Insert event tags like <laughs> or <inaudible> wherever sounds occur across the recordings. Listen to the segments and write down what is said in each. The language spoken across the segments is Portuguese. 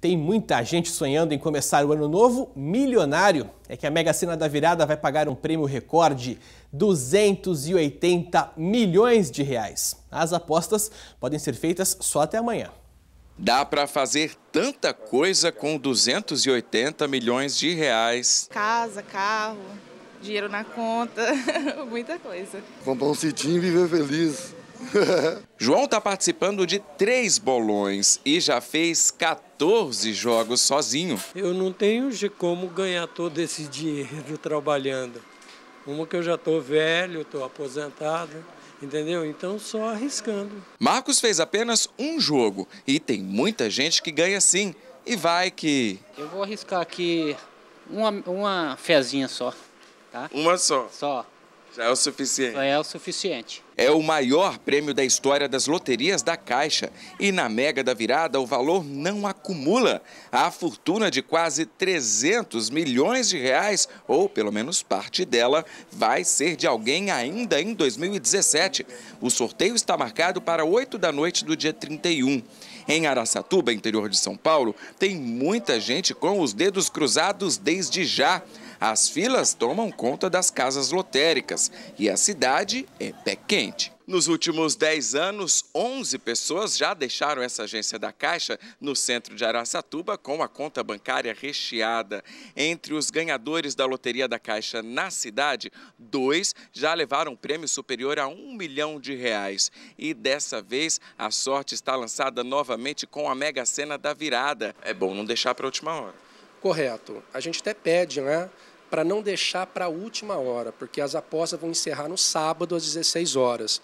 Tem muita gente sonhando em começar o ano novo milionário. É que a Mega Sena da Virada vai pagar um prêmio recorde, 280 milhões de reais. As apostas podem ser feitas só até amanhã. Dá para fazer tanta coisa com 280 milhões de reais. Casa, carro, dinheiro na conta, <laughs> muita coisa. Comprar um citinho e viver feliz. <laughs> João está participando de três bolões e já fez 14 jogos sozinho. Eu não tenho de como ganhar todo esse dinheiro trabalhando. Uma que eu já estou velho, estou aposentado, entendeu? Então só arriscando. Marcos fez apenas um jogo e tem muita gente que ganha sim. E vai que. Eu vou arriscar aqui uma, uma fezinha só, tá? Uma só. Só. Já é o suficiente. Já é o suficiente. É o maior prêmio da história das loterias da Caixa. E na Mega da Virada o valor não acumula. A fortuna de quase 300 milhões de reais, ou pelo menos parte dela, vai ser de alguém ainda em 2017. O sorteio está marcado para 8 da noite do dia 31. Em Araçatuba, interior de São Paulo, tem muita gente com os dedos cruzados desde já. As filas tomam conta das casas lotéricas e a cidade é pé quente. Nos últimos 10 anos, 11 pessoas já deixaram essa agência da Caixa no centro de Araçatuba com a conta bancária recheada. Entre os ganhadores da Loteria da Caixa na cidade, dois já levaram prêmio superior a um milhão de reais. E dessa vez, a sorte está lançada novamente com a Mega Sena da Virada. É bom não deixar para a última hora. Correto. A gente até pede, né? para não deixar para a última hora, porque as apostas vão encerrar no sábado às 16 horas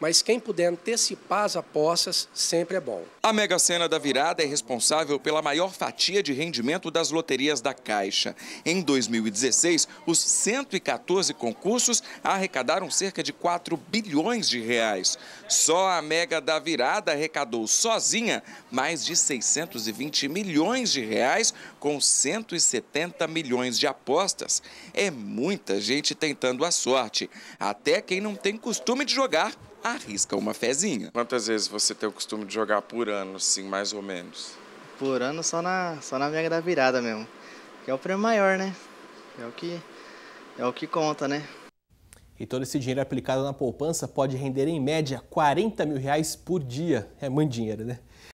mas quem puder antecipar as apostas sempre é bom. A Mega Sena da Virada é responsável pela maior fatia de rendimento das loterias da Caixa. Em 2016, os 114 concursos arrecadaram cerca de 4 bilhões de reais. Só a Mega da Virada arrecadou sozinha mais de 620 milhões de reais com 170 milhões de apostas. É muita gente tentando a sorte, até quem não tem costume de jogar arrisca uma fezinha. Quantas vezes você tem o costume de jogar por ano, assim, mais ou menos? Por ano só na, só na Mega da Virada mesmo. Que é o prêmio maior, né? É o que, é o que conta, né? E todo esse dinheiro aplicado na poupança pode render em média 40 mil reais por dia. É muito dinheiro, né?